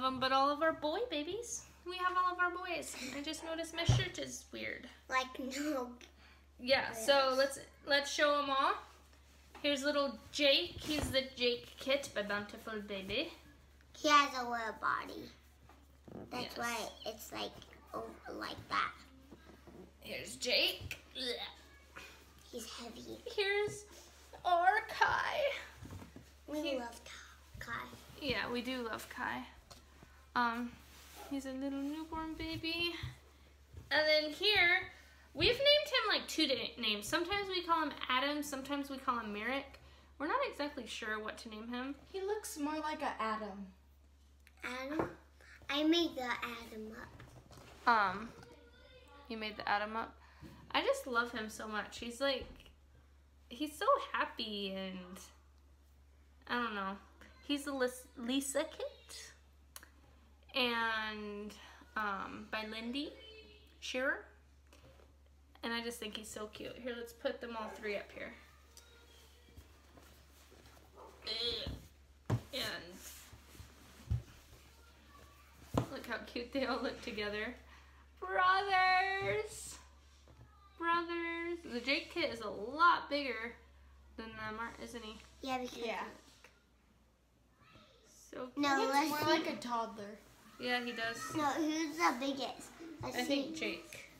well, not all of them, but all of our boy babies. We have all of our boys. I just noticed my shirt is weird. Like no. Yeah, so let's let's show them all. Here's little Jake. He's the Jake Kit by Bountiful Baby. He has a little body. That's Yes. why it's like oh, like that. Here's Jake. He's heavy. Here's our Kai. We He- love Kai. Yeah, we do love Kai. Um, he's a little newborn baby. And then here, we've named him like two da- names. Sometimes we call him Adam, sometimes we call him Merrick. We're not exactly sure what to name him. He looks more like an Adam. Adam. I made the Adam up. Um, you made the Adam up. I just love him so much. He's like, he's so happy and I don't know. He's a Lisa kit, and um, by Linde Scherer, and I just think he's so cute. Here, let's put them all three up here. And look how cute they all look together. Brothers! Brothers. The Jake kit is a lot bigger than them, aren't- isn't he? Yeah, because Yeah. So No, He more see. like a toddler. Yeah, he does. No, who's the biggest? Let's I see. think Jake.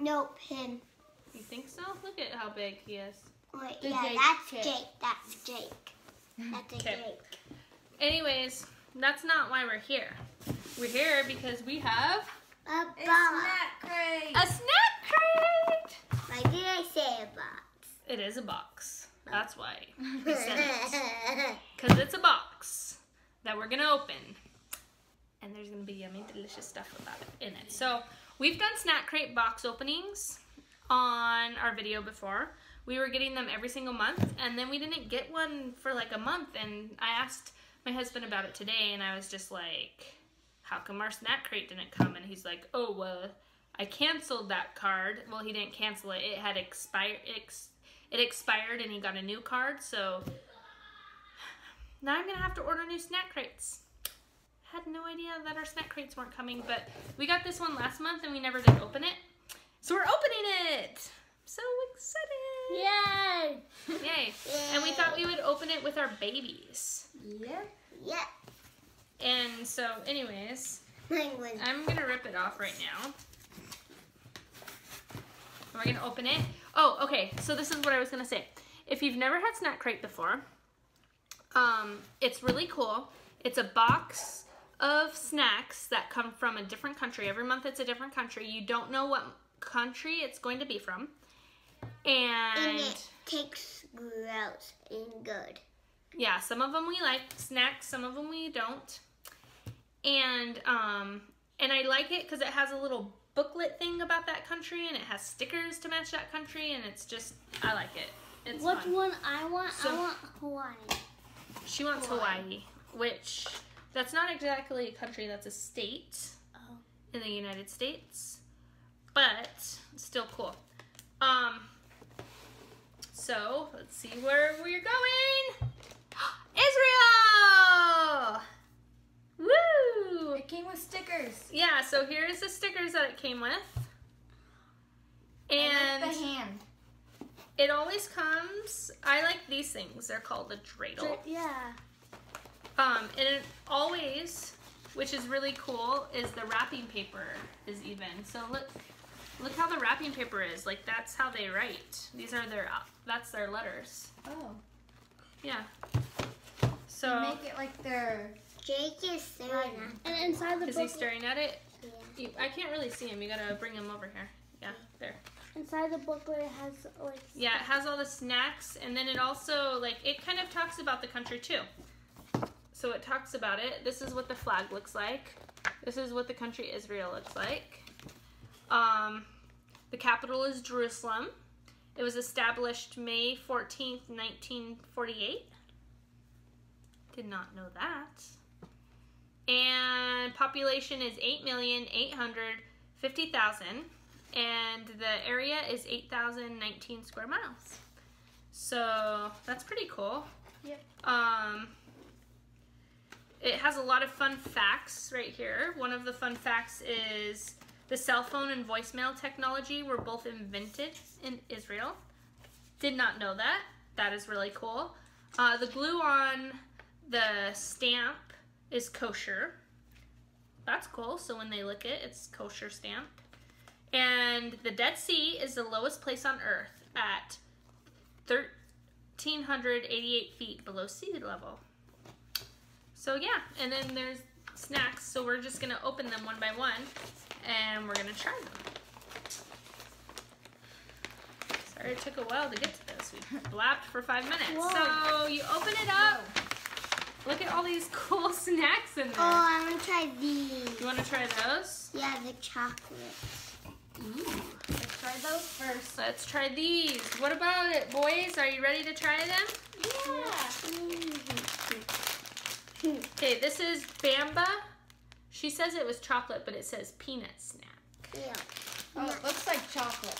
Nope, him. You think so? Look at how big he is. Wait, The yeah, Jake that's kid. Jake. That's Jake. That's a Okay. Jake. Anyways, that's not why we're here. We're here because we have A It's box. snack crate. a snack crate. Why did I say a box? It is a box. Oh. That's why. We said it. Because it's a box that we're to open. And there's to be yummy, delicious stuff about it in it. So we've done snack crate box openings on our video before. We were getting them every single month. And then we didn't get one for like a month. And I asked my husband about it today. And I was just like, how come our snack crate didn't come? And he's like, oh, well, I canceled that card. Well, he didn't cancel it. It had expired. Ex- it expired and he got a new card. So now I'm gonna have to order new snack crates. Had no idea that our snack crates weren't coming, but we got this one last month and we never did open it. So we're opening it. So excited! Yay! Yay! Yay. And we thought we would open it with our babies. Yeah. Yeah. And so, anyways, I'm gonna rip it off right now. Am I gonna open it? Oh, okay. So this is what I was gonna say. If you've never had Snack Crate before, um, it's really cool. It's a box of snacks that come from a different country. Every month it's a different country. You don't know what country it's going to be from. And And it takes gross and good. yeah, some of them we like snacks, some of them we don't. And um and I like it cuz it has a little booklet thing about that country and it has stickers to match that country and it's just I like it. It's Which fun. one I want? So- I want Hawaii. She wants Hawaii. Which that's not exactly a country, that's a state Oh. in the United States. But still cool. Um so let's see where we're going. Israel! Woo! It came with stickers. Yeah, so here's the stickers that it came with. And like the hand. It always comes, I like these things. They're called a dreidel. Yeah. Um, and it always, which is really cool, is the wrapping paper is even. So look, look how the wrapping paper is. Like that's how they write. These are their, that's their letters. Oh. Yeah. They So make it like they're. Jake is staring Right. at And inside the is he staring at it? Yeah. You, I can't really see him. You gotta bring him over here. Yeah, there. Inside the booklet it has like Yeah, it has all the snacks, and then it also like it kind of talks about the country too. So it talks about it. This is what the flag looks like. This is what the country Israel looks like. Um, the capital is Jerusalem. It was established May 14th, 1948. Did not know that. And population is 8,850,000 and the area is 8,019 square miles. So that's pretty cool. Yep. Um, it has a lot of fun facts right here. One of the fun facts is the cell phone and voicemail technology were both invented in Israel. Did not know that. That is really cool. Uh, the glue on the stamp is kosher. That's cool. So when they lick it, it's kosher stamp. And the Dead Sea is the lowest place on Earth at 1,388 feet below sea level. So yeah, and then there's snacks. So we're just gonna open them one by one, and we're gonna try them. Sorry it took a while to get to this. We blabbed for five minutes. Whoa. So you open it up. Look at all these cool snacks in there. Oh, I want to try these. You want to try those? Yeah, the chocolate. Ooh. Let's try those first. Let's try these. What about it, boys? Are you ready to try them? Yeah. Okay, this is Bamba. She says it was chocolate, but it says peanut snack. Yeah. Oh, it looks like chocolate.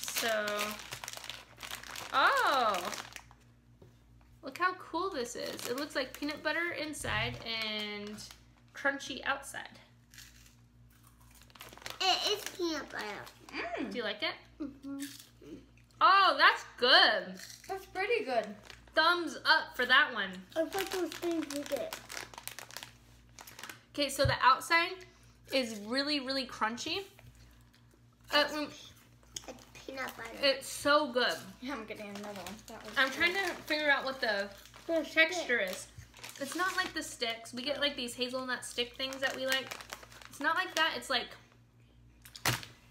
So, oh, look how cool this is. It looks like peanut butter inside and crunchy outside. It is peanut butter. Mm, Do you like it? Mm-hmm. Oh, that's good. that's pretty good. Thumbs up for that one. I thought those things with it. Okay, so the outside is really, really crunchy. Uh, mm, It's peanut butter. it's so good. Yeah, I'm getting another one. That was I'm good. trying to figure out what the The texture is. It's not like the sticks. We get like these hazelnut stick things that we like. It's not like that. It's like.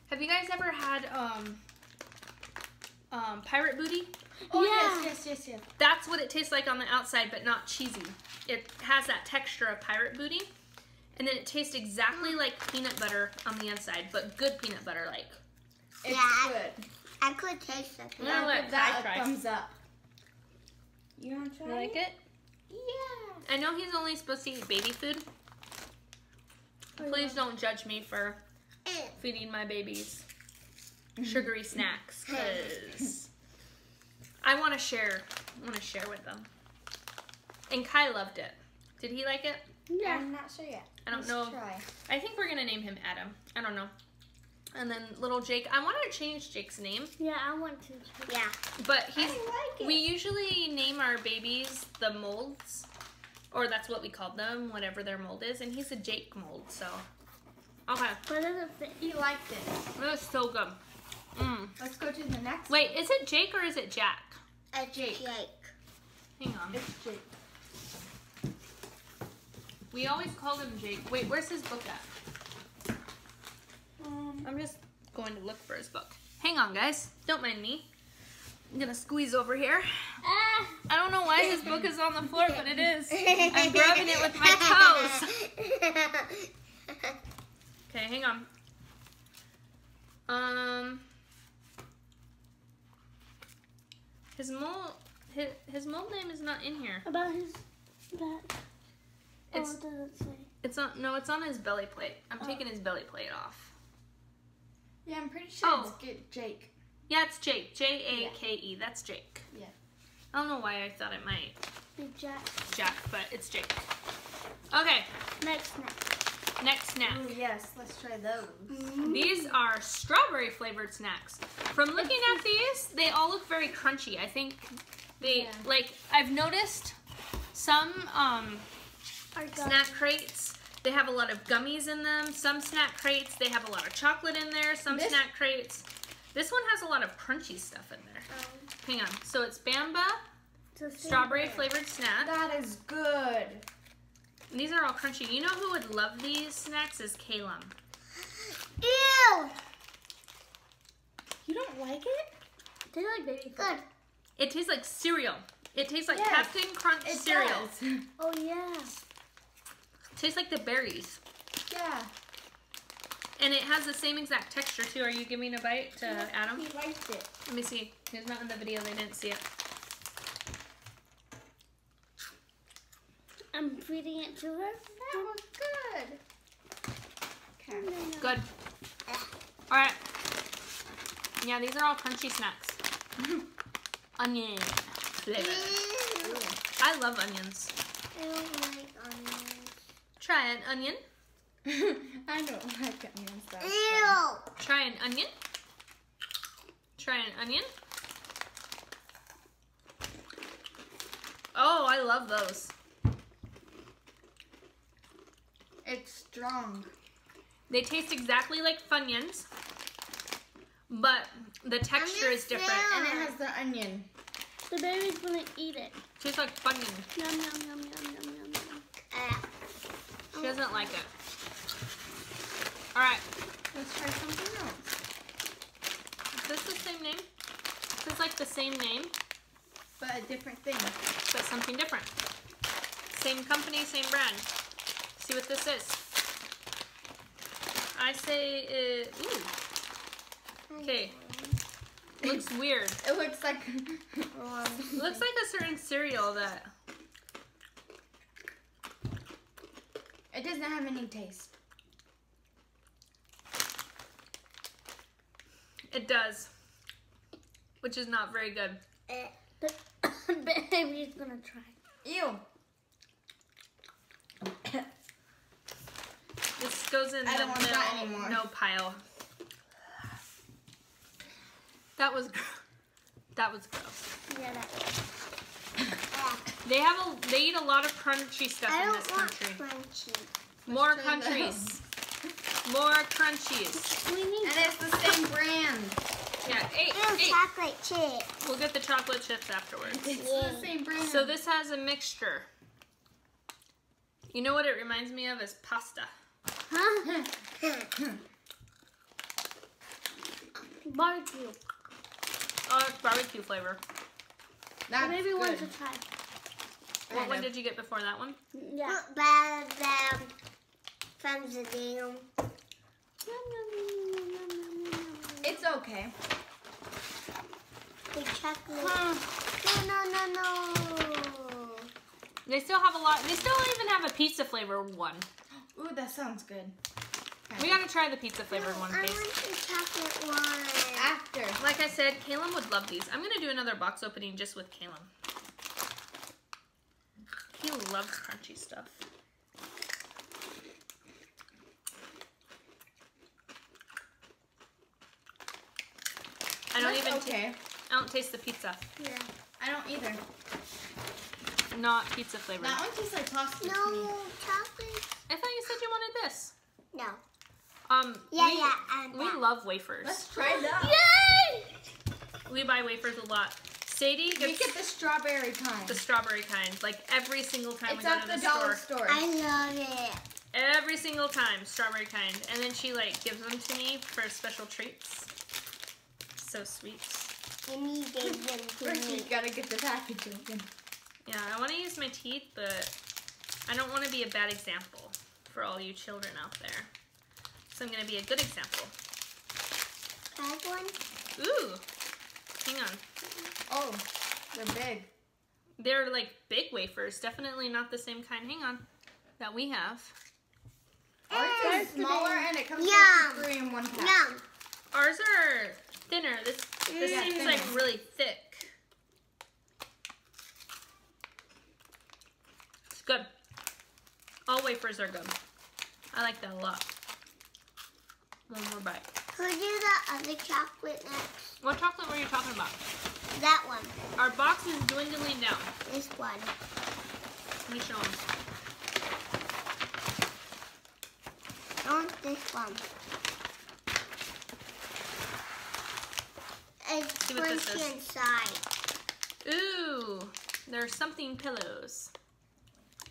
Have you guys ever had um um pirate booty? Oh Yeah. yes, yes, yes, yes. That's what it tastes like on the outside, but not cheesy. It has that texture of pirate booty, and then it tastes exactly like peanut butter on the inside, but good peanut butter like. It's Yeah. good. I could taste it. Yeah. I'll let give that Kai a try. thumbs up. You want to try You like it? Yeah. I know he's only supposed to eat baby food. Please don't judge me for. Feeding my babies mm-hmm. sugary snacks because I want to share. I want to share with them. And Kai loved it. Did he like it? Yeah. I'm not sure yet. I don't Let's know. Try. I think we're gonna name him Adam. I don't know. And then little Jake. I want to change Jake's name, Yeah, I want to. Yeah. but he's. I like it. We usually name our babies the molds, or that's what we called them, whatever their mold is. And he's a Jake mold, so. Okay, What does it fit? He liked it. that was so good. Mm. Let's go to the next. Wait, is it Jake or is it Jack? It's Jake. Jake. Hang on. It's Jake. We always called him Jake. Wait, where's his book at? Um, I'm just going to look for his book. Hang on, guys. Don't mind me. I'm gonna squeeze over here. Ah. I don't know why his book is on the floor, but it is. I'm grabbing it with my toes. Okay, hang on. Um, his mold, his, his mold name is not in here. About his that. It's oh, what does it say? it's on no, it's on his belly plate. I'm Oh. taking his belly plate off. yeah, I'm pretty sure Oh. it's Jake. Yeah, it's Jake. J A K E. That's Jake. Yeah. I don't know why I thought it might Big Jack. Jack, but it's Jake. Okay, Next, next. Next snack. Oh yes, let's try those. These are strawberry flavored snacks. From looking at these, they all look very crunchy. I think they Yeah. like I've noticed some um snack crates they have a lot of gummies in them. Some snack crates they have a lot of chocolate in there. Some This- snack crates this one has a lot of crunchy stuff in there. Um, Hang on. So it's Bamba it's the same strawberry flavored snack. That is good. These are all crunchy. You know who would love these snacks is Kalum. Ew. You don't like it? It tastes like baby Good. It tastes like cereal. It tastes like Yes, Captain Crunch It cereal. does. Oh yeah. tastes like the berries. Yeah. And it has the same exact texture too. Are you giving a bite to Adam? He liked it. Let me see. He's not in the video. They didn't see it. I'm feeding it to her. That was good. Okay. Good. Ah. All right. Yeah, these are all crunchy snacks. Onion flavor. Ew. I love onions. I don't like onions. Try an onion. I don't like onions. That's good. Ew. Try an onion. Try an onion. Oh, I love those. It's strong. They taste exactly like Funyuns, but the texture is different. And it has the onion. The baby's gonna eat it. Tastes like Funyun. Yum yum yum yum yum yum yum. Uh, She doesn't like it. All right, Let's try something else. is this the same name? This is like the same name, But a different thing. but something different. Same company, same brand. See what this is. I say, uh, ooh, okay. Looks weird. It looks like Looks like a certain cereal that it doesn't have any taste. it does, which is not very good. Baby's gonna try. Ew. Goes in I the don't want that no pile. That was gr- that was gross. Yeah, that They have a they eat a lot of crunchy stuff I in don't this want country. crunchy. More countries. More crunchies. We need And it's the same brand. Yeah, eight, Ew, eight. chocolate chip. We'll get the chocolate chips afterwards. It's Yeah. the same brand. So this has a mixture. You know what it reminds me of is pasta. Huh? Barbecue. Oh, it's barbecue flavor. The That's baby good. wants to try. What Kind one of. did you get before that one? Yeah. Not bad than from the deal. It's okay. The chocolate. Huh. No, no, no, no. They still have a lot. They still even have a pizza flavor one. Ooh, that sounds good. We gotta try the pizza flavored one, I want the chocolate one. After. Like I said, Caleb would love these. I'm gonna do another box opening just with Caleb. He loves crunchy stuff. I don't That's even. okay. I don't taste the pizza. Yeah. I don't either. Not pizza flavored. That one tastes like pasta to me. No chocolate. I thought you said you wanted this. No. Um. Yeah, we, yeah, and We that. love wafers. Let's try that. Yay! We buy wafers a lot. Sadie We get the strawberry kind. the strawberry kind, like every single time It's we go to the, the, dollar store. store. I love it. Every single time, strawberry kind, and then she like gives them to me for special treats. So sweet. And he gave them to First, you me. gotta get the package open. Yeah, I want to use my teeth, but I don't want to be a bad example for all you children out there. So I'm gonna be a good example. Have one? Ooh, hang on. Oh, they're big. They're like big wafers, definitely not the same kind. Hang on, that we have. Ours There's is smaller and it comes Yum. with three in one pack. Yum. Ours are thinner. This this Yeah, seems like really thick. It's good. All wafers are good. I like that a lot. One more bite. Could you do the other chocolate next? What chocolate were you talking about? That one. Our box is dwindling down. This one. Let me show them. I want this one. It's See what this crunchy inside. Ooh, there's something pillows.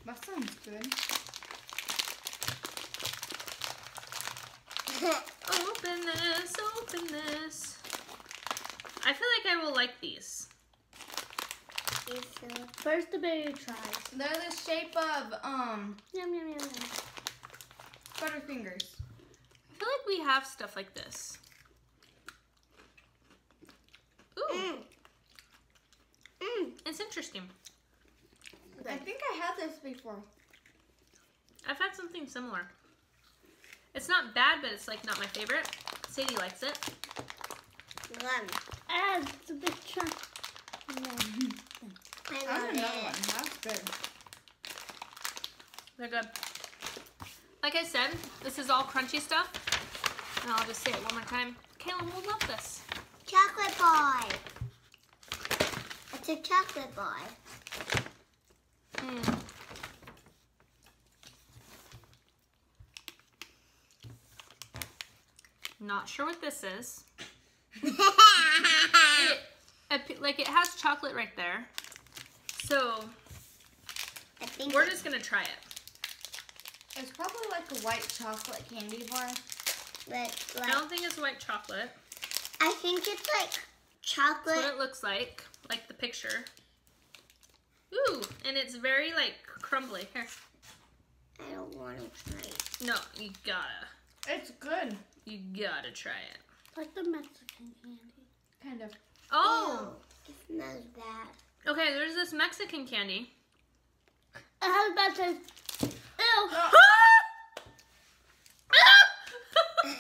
That sounds good. Open this, open this. I feel like I will like these. First the baby tries. They're the shape of um Yum yum yum yum. Butterfingers. I feel like we have stuff like this. Ooh, Mm. Mm. it's interesting. I think I had this before. I've had something similar. It's not bad, but it's like not my favorite. Sadie likes it. One. Ah, it's a big chunk. I That's love another it. one. That's good. They're good. Like I said, this is all crunchy stuff. And I'll just say it one more time. Kaylin will love this. Chocolate bar. It's a chocolate bar. Mm. Not sure what this is. It, like it has chocolate right there. So I think we're just gonna try it. It's probably like a white chocolate candy bar. but, I don't think it's white chocolate. I think it's like That's chocolate. what it looks like, like the picture. Ooh, and it's very like crumbly. Here, I don't want to try it. no, you gotta, It's good. you gotta try it. Like the Mexican candy. Kind of. Oh, Ew, it smells bad. okay. There's this Mexican candy. It has a bad taste. Ew.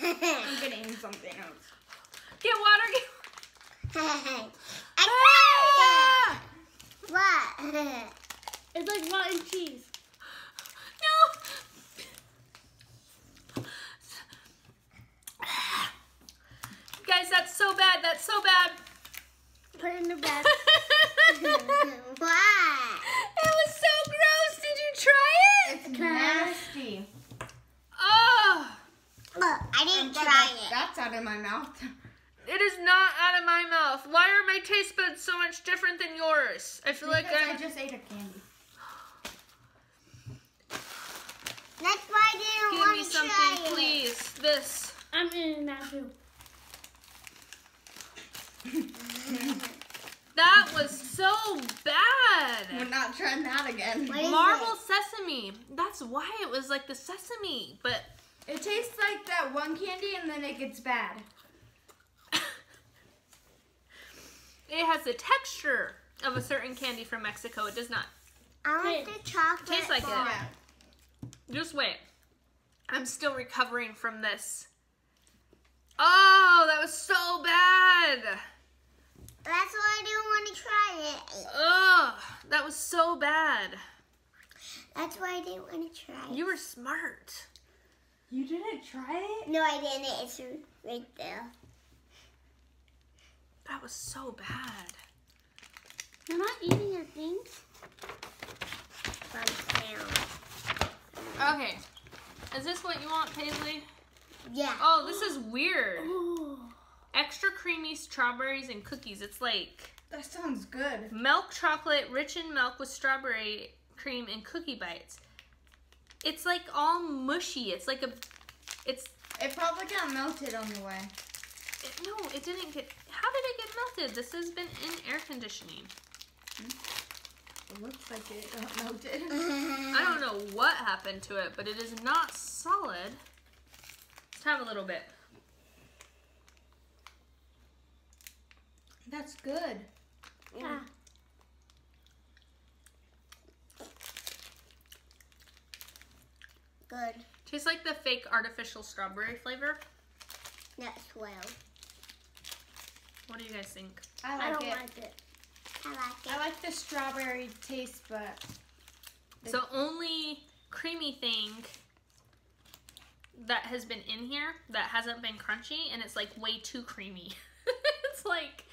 I'm getting something else. Get water. Get. I tried it. Ah! What? It's like rotten cheese. Guys, that's so bad. That's so bad. Put it in the bag. Why? It was so gross. Did you try it? It's nasty. Oh, Look, I didn't try that- it. That's out of my mouth. it is not out of my mouth. Why are my taste buds so much different than yours? I feel like I'm. I just ate a candy. That's why I didn't Give want me to something, try it. please. This. I'm eating that too. That was so bad. We're not trying that again. What is Marble it? sesame. That's why it was like the sesame, but It tastes like that one candy and then it gets bad. it has the texture of a certain candy from Mexico. It does not. I want the chocolate Tastes like it. bar. Just wait. I'm still recovering from this. Oh, that was so bad. That's why I didn't want to try it. Ugh, that was so bad. That's why I didn't want to try it. You were smart. You didn't try it? No, I didn't. It's right there. That was so bad. You're not eating your things? Okay. Is this what you want, Paisley? Yeah. Oh, this is weird. Ooh. Extra creamy strawberries and cookies. It's like That sounds good. milk chocolate rich in milk with strawberry cream and cookie bites. It's like all mushy. It's like a it's It probably got melted on the way. it, no, it didn't get How did it get melted? This has been in air conditioning. Hmm? It looks like it got melted. I don't know what happened to it, but it is not solid. Let's have a little bit. That's good. Yeah. Good. Tastes like the fake artificial strawberry flavor. That's well. What do you guys think? I I like don't it. like it. I like it. I like the strawberry taste, but So only creamy thing that has been in here that hasn't been crunchy and it's like way too creamy. it's like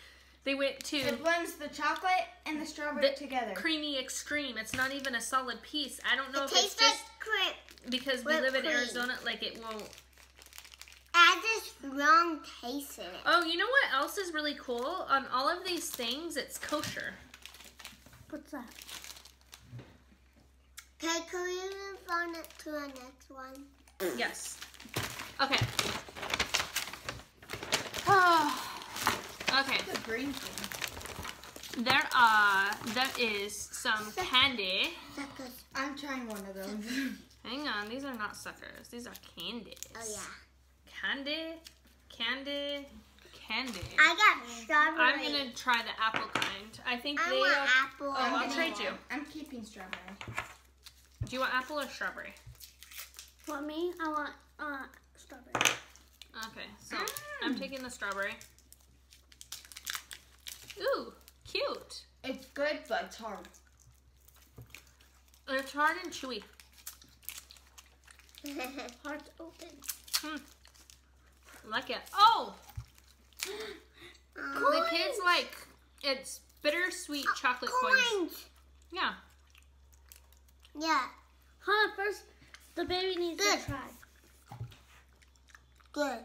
they went to it blends the chocolate and the strawberry the together. creamy extreme. It's not even a solid piece. I don't know It if it's tastes like just cream. because we whipped live in cream. Arizona like it won't... Add this wrong taste in it. Oh, you know what else is really cool? On all of these things, it's kosher. What's that? Okay, can we move on to the next one? Yes. Okay. Oh. Okay. the green thing. There are there is some candy. Suckers. I'm trying one of those. Hang on, these are not suckers. These are candies. Oh yeah. Candy, candy, candy. I got strawberry. I'm gonna try the apple kind. I think I they want are. apple. Oh, and I'll vanilla. trade you. I'm keeping strawberry. Do you want apple or strawberry? For me, I want uh strawberry. Okay, so I'm taking the strawberry. Ooh, cute. It's good, but it's hard. It's hard and chewy. Hearts open. Hmm. Like it. Oh, the kids like it's bittersweet ah, chocolate coins. coins. Yeah. Yeah, Huh, first the baby needs Good. to try. good.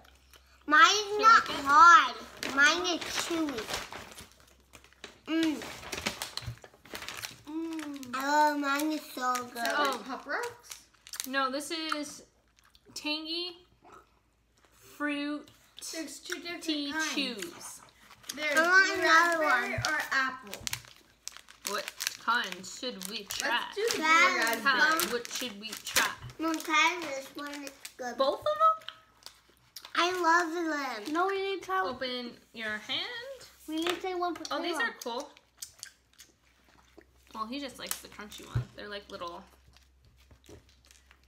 Mine's You not like hard. Mine is chewy. Mmm. Mm. Oh, mine is so good. that Oh. like Pop Rocks? No, this is tangy fruit There's two different tea kinds. chews. There's I want another raspberry one. or apple. What kind should we try? Let's do the blue That- what should we try? Mom, try this one. It's good. Both of them? I love them. No, we need to try. Open your hand. We need to say one for Oh, these are cool. Well, he just likes the crunchy one. They're like little.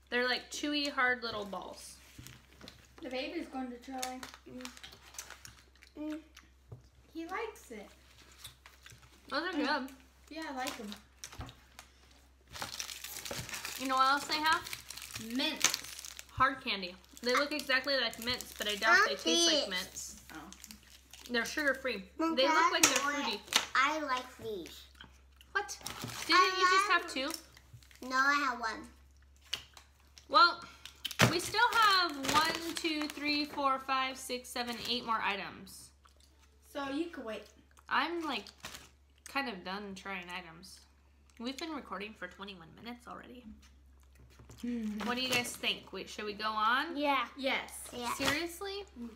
They're like chewy, hard little balls. The baby's going to try. Mm. He likes it. Those are good. Yeah, I like them. You know what else they have? Mint. Hard candy. They look exactly like mints, but I doubt they taste like mints. They're sugar free. Mom, They look like they're have one? fruity. I like these. What? Didn't you just have two? No, I have one. Well, we still have one, two, three, four, five, six, seven, eight more items. So you can wait. I'm like kind of done trying items. We've been recording for 21 minutes already. Hmm. What do you guys think? Wait, should we go on? Yeah. Yes. Yeah. Seriously? Hmm.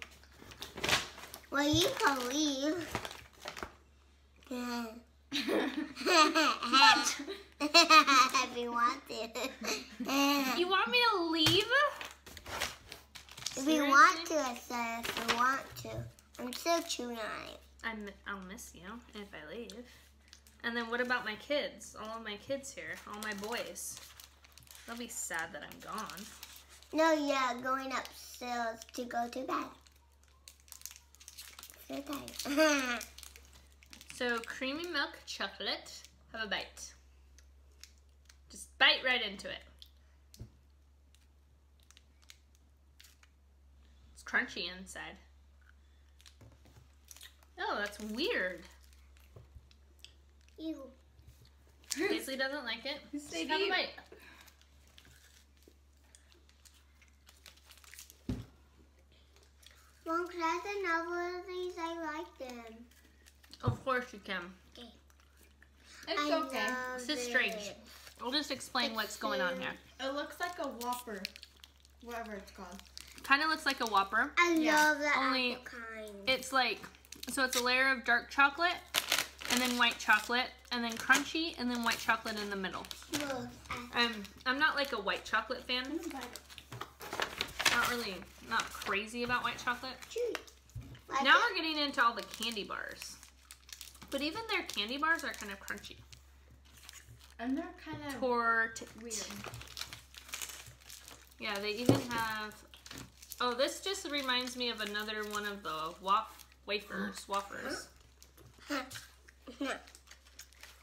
Well, you can leave. Yeah. if you want to. You want me to leave? if you want to, I said if you want to. I'm still chewing on it. I'm, I'll miss you if I leave. And then what about my kids? All of my kids here, all my boys. They'll be sad that I'm gone. No, yeah, going upstairs to go to bed. So tired. So creamy milk chocolate. Have a bite. Just bite right into it. It's crunchy inside. Oh, that's weird. Ew. Paisley doesn't like it. Say Just have a bite. Mom, can I have another of these? I like them. Of course you can. It's I okay. love This is strange. it. We'll just explain what's going on here. It looks like a Whopper. Whatever it's called. Kind of looks like a Whopper. I Yeah. love the Only- apple kind. It's like, so it's a layer of dark chocolate, and then white chocolate, and then crunchy, and then white chocolate in the middle. I- Um, I'm not like a white chocolate fan. Not really, not crazy about white chocolate. Like Now it? we're getting into all the candy bars. But even their candy bars are kind of crunchy. And they're kind of Tort. weird. Yeah, they even have. Oh, this just reminds me of another one of the waf wafers, wafers.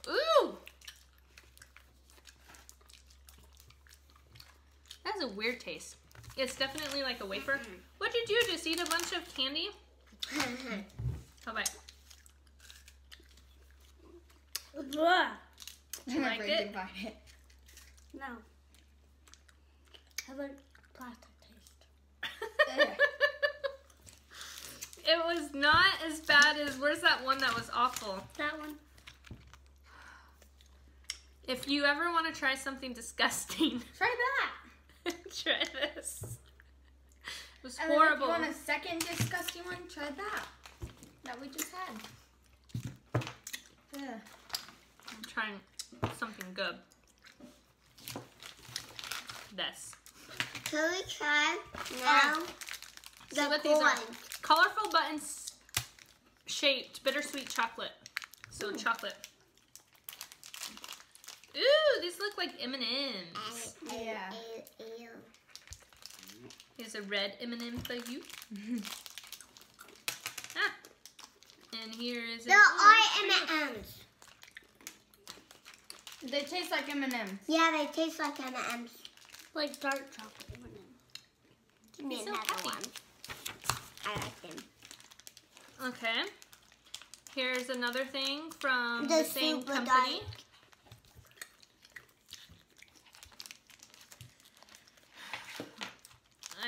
Ooh! That has a weird taste. It's definitely like a wafer. Mm-hmm. What did you do? Just eat a bunch of candy? Mm-hmm. How about Blah. you like Afraid it? to bite it. No. Have a plastic taste. it was not as bad as where's that one that was awful? That one. If you ever want to try something disgusting, Try that. Try this. It was And then if horrible. you want a second disgusting one, try that. That we just had. Yeah. I'm trying something good. This. Can we try now? See The what these are. coins. Colorful buttons shaped bittersweet chocolate. So chocolate. Ooh, these look like M&Ms. Yeah. Ew, ew. Here's a red M&M for you. ah. And here is There an are. M&Ms. They taste like M&M's. Yeah, they taste like M&Ms. Like dark chocolate M&Ms. Give me He's another happy. one. I like them. Okay. Here's another thing from The the, same super company. dark.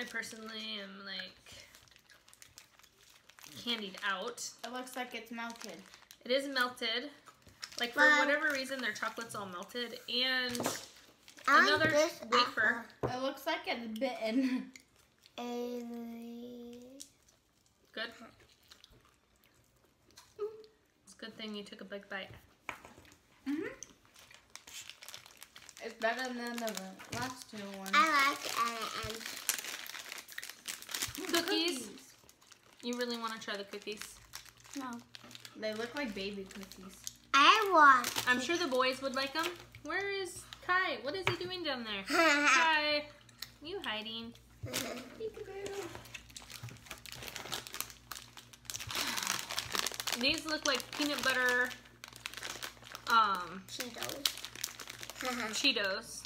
I personally am like candied out. It looks like it's melted. It is melted. Like for Mom. whatever reason, their chocolate's all melted, and I like Another this wafer. It looks like it's bitten. apple. good. It's a good thing you took a big bite. hmm It's better than the last two ones. I like uh, um, Cookies. You really want to try the cookies? No. They look like baby cookies. I want. I'm sure the boys would like them. Where is Kai? What is he doing down there? I Kai, you hiding? These look like peanut butter um Cheetos. Cheetos.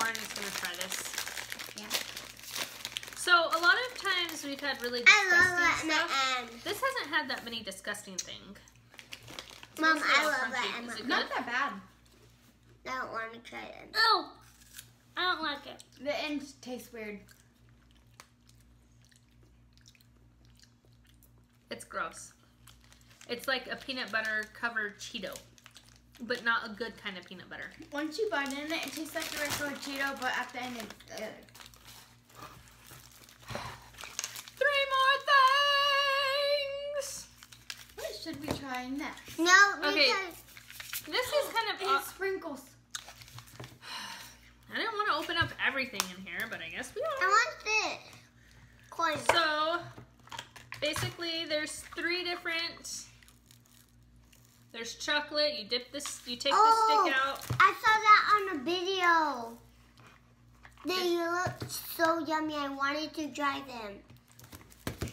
Orange's gonna try this. Yeah. So a lot of times we've had really I love disgusting that. stuff. This hasn't had that many disgusting things. Mom, I love that that. Is it Not that bad. I don't want to try it. Oh, I don't like it. The end tastes weird. It's gross. It's like a peanut butter covered Cheeto, but not a good kind of peanut butter. Once you bite in it, it tastes like a regular Cheeto, but at the end, it, uh, Three more things. what should we try next? No, Okay. This is kind of. It's sprinkles. I didn't want to open up everything in here, but I guess we are. I want this. Coin. So, basically, there's three different. There's chocolate. You dip this. You take Oh. the stick oh, out. I saw that on a video. They looked so yummy. I wanted to try them.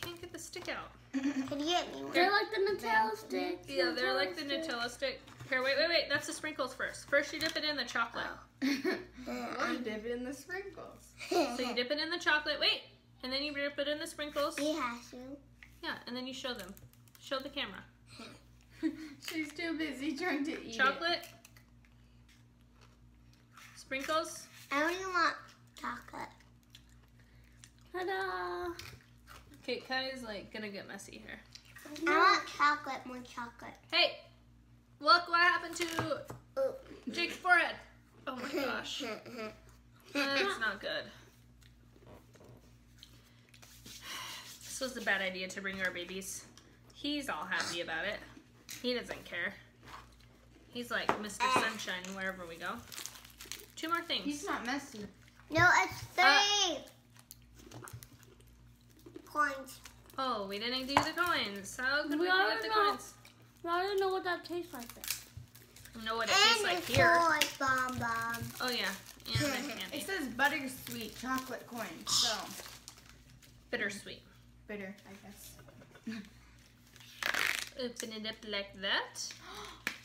Can't get the stick out. Can you get me one? They're like the Nutella stick. Yeah, they're like the sticks. Nutella stick. Here, wait, wait, wait. That's the sprinkles first. First, you dip it in the chocolate. Oh. or dip it in the sprinkles. So you dip it in the chocolate. Wait, and then you dip it in the sprinkles. He has to. Yeah, and then you show them. Show the camera. She's too busy trying to eat Chocolate. Sprinkles. I only want chocolate. Ta-da! Okay, Kai's like gonna get messy here. I want chocolate, more chocolate. Hey, look what happened to Jake's forehead. Oh my gosh. That's not good. This was a bad idea to bring our babies. He's all happy about it. He doesn't care. He's like Mr. Eh. Sunshine wherever we go. Two more things. He's not messy. no, it's uh, three. Coins. Oh, we didn't do the coins. How could we, We forget already the know. coins? I don't know what that tastes like. Then. Know what it tastes and like it's here. toy bomb bomb. Oh yeah, and the It says buttersweet chocolate coin, so Bittersweet. bitter, I guess. Open it up like that.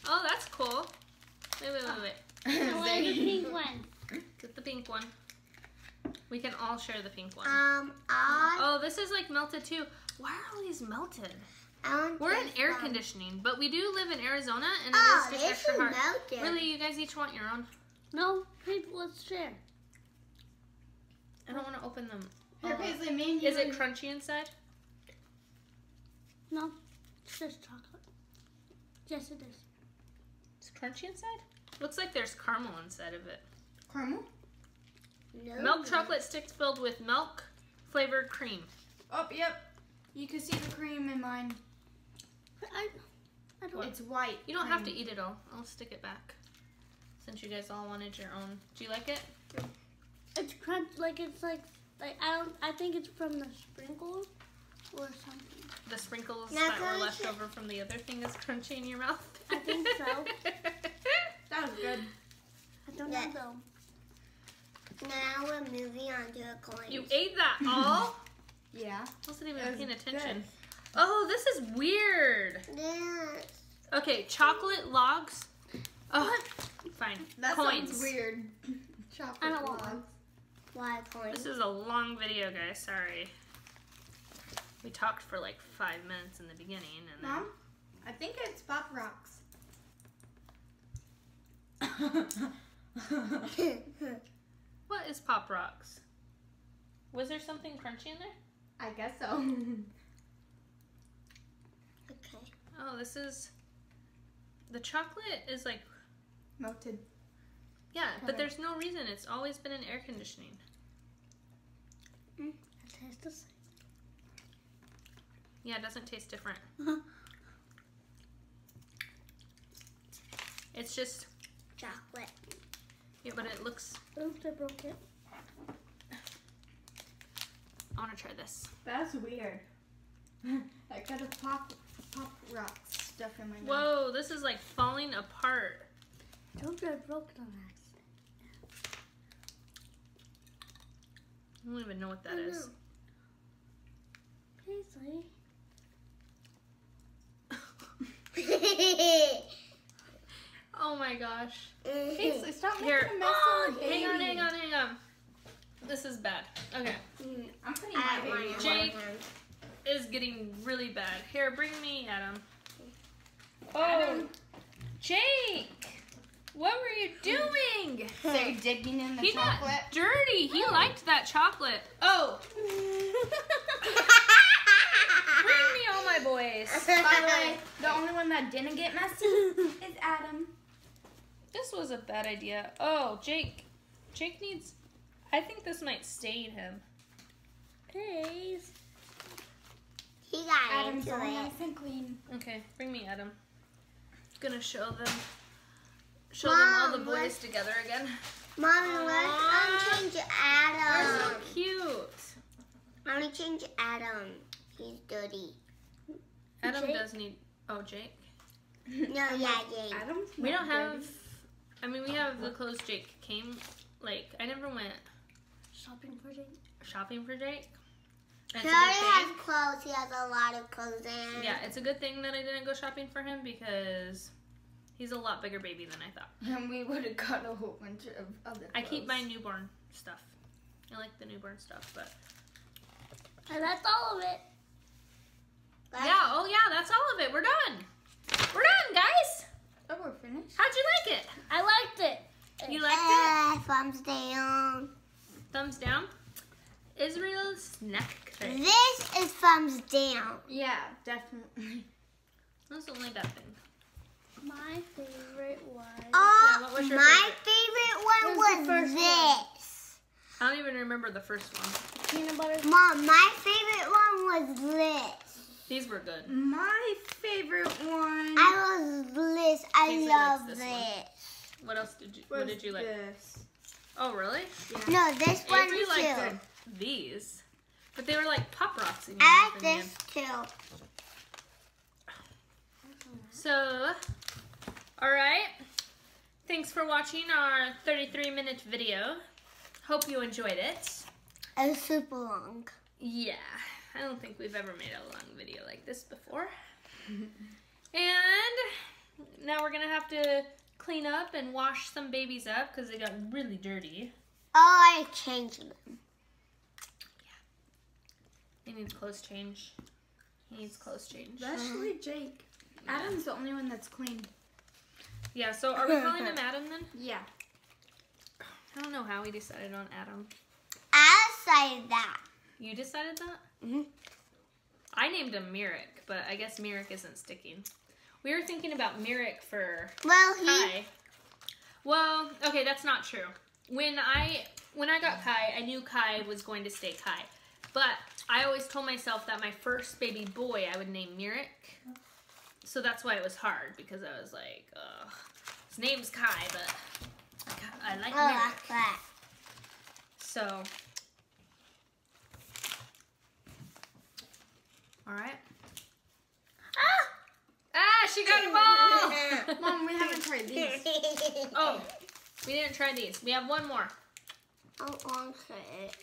Oh, that's cool. Wait, wait, wait, wait. I want the pink one. Get the pink one. We can all share the pink one. Um, I, Oh, this is like melted too. Why are all these melted? We're in air one. conditioning, but we do live in Arizona, and Oh, is just extra hard. melted. Really, you guys each want your own? No, please, let's share. I don't want to open them. Here. Paisley, me and you Is it crunchy inside? No, it's just chocolate. Yes, it is. It's crunchy inside. Looks like there's caramel inside of it. caramel? No. Milk chocolate sticks filled with milk flavored cream. Oh, yep. You can see the cream in mine. I, I don't. It's white. You don't have to eat it all. I'll stick it back. Since you guys all wanted your own. Do you like it? It's crunch like it's like like I don't. I think it's from the sprinkles or something. The sprinkles Now, that were left over from the other thing is crunchy in your mouth. I think so. That was good. I don't Yeah. know though. Now we're moving on to a coin. you ate that all? Yeah. Wasn't even was paying attention. good. Oh, this is weird. Yes. Okay, chocolate logs. Oh, fine. That Coins. sounds weird. Chocolate I don't want Why coin? This is a long video, guys. Sorry. We talked for like five minutes in the beginning, and then Mom, I think it's Pop Rocks. What is Pop Rocks? Was there something crunchy in there? I guess so. okay. Oh, this is the chocolate is like Melted. yeah, but Okay. there's no reason. It's always been in air conditioning. Mm, it tastes the same. Yeah, it doesn't taste different. Uh-huh. It's just Chocolate. yeah, but it looks. Oops, I broke it. I want to try this. That's weird. I got a Pop Pop Rocks stuff in my mouth. Whoa, this is like falling apart. Told you I broke it on accident. I don't even know what that is. Paisley. oh my gosh. Mm-hmm. Paisley, stop making Here. a mess on the baby. Hang on, hang on, hang on. This is bad. Okay. Mm, I'm putting I my have baby mine in in Jake. Is getting really bad. Here, bring me Adam. Oh, Adam. Jake! What were you doing? So you're digging in the He got chocolate. dirty. He oh. liked that chocolate. Oh, bring me all my boys. By the way, the only one that didn't get messy is Adam. This was a bad idea. Oh, Jake. Jake needs. I think this might stain him. Please. he got Adam's into it. nice and clean. Okay, bring me Adam. Gonna show them. Show them all the boys together again. Mommy, let's Aw. unchange They're Adam. so cute. Mommy, change Adam. He's dirty. Adam Jake? does need. Oh, Jake. No, yeah, Jake. Adam's We don't have. Dirty. I mean, we have the clothes Jake came. Like, I never went Shopping for Jake. shopping for Jake. And He already has clothes. He has a lot of clothes in. Yeah, it's a good thing that I didn't go shopping for him because he's a lot bigger baby than I thought. And we would have got a whole bunch of other I keep my newborn stuff. I like the newborn stuff, but And that's all of it. Let's- yeah, oh yeah, that's all of it. We're done. We're done, guys. Oh, we're finished? How'd you like it? I liked it. You liked it? Uh, thumbs down. Thumbs down. Israel's snack thing. This is thumbs down. Yeah, definitely. That's the only bad thing. My favorite was. Oh, what was your my favorite one was was, the first this. I don't even remember the first one. peanut butter. Mom, my favorite one was this. These were good. My favorite one I was this. I Paisley love likes this. this. What else did you? was What did you like? this. Oh, really? No, this one Avery too. liked these, but they were like pop rocks. In I like opinion. this too. So, all right. Thanks for watching our 33 minute video. Hope you enjoyed it. It's super long. Yeah, I don't think we've ever made a long video like this before. and now we're gonna have to clean up and wash some babies up because they got really dirty. Oh, I changed them. Yeah. He needs clothes change. He needs clothes change. Especially Jake. Adam's the only one that's clean. Yeah, so are we calling him Adam then? Yeah. I don't know how we decided on Adam. I decided that. You decided that? Mhm. I named him Mirik, but I guess Mirik isn't sticking. We were thinking about Mirik for Well, he. Kai. Well, okay, that's not true. When I when I got Kai, I knew Kai was going to stay Kai. But I always told myself that my first baby boy I would name Mirik. So that's why it was hard because I was like, Ugh, his name's Kai, but I like Oh, Mirik. So, all right. Ah! Ah, she got a ball. Mom, we haven't tried these. oh, we didn't try these. We have one more, I want it.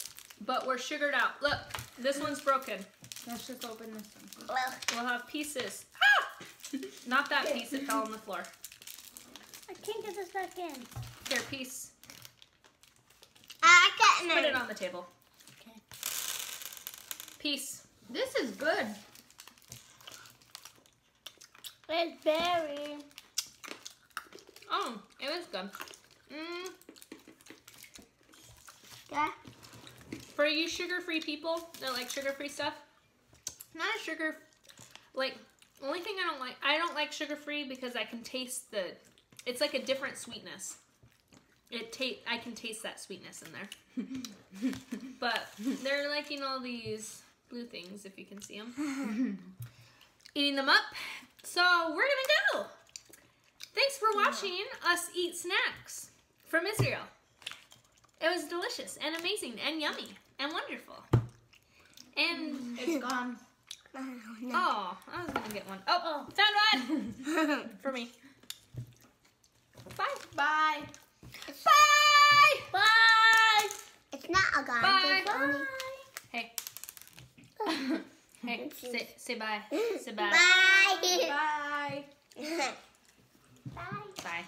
but we're sugared out. Look, this one's broken. Let's just open this one. Well, We'll have pieces. Ah! Not that piece it fell on the floor. I can't get this back in. Here, piece. packet and Put it on the table. Okay. Peace. This is good. It's berry. Oh, it was good. Mm, Yeah. for you sugar-free people that like sugar-free stuff, not a sugar. Like only thing I don't like, I don't like sugar-free because I can taste the. It's like a different sweetness. It ta- I can taste that sweetness in there. but they're like you know these blue things if you can see them. Eating them up. So we're gonna go. Thanks for watching us eat snacks from Israel. It was delicious and amazing and yummy and wonderful. And It's gone. oh, I was gonna get one. Oh, oh. found one for me. Bye. Bye. Bye. Bye. It's not a gun. Bye. It's only- Hey. Hey. Say say bye. Say bye. Bye. Bye. Bye. Bye.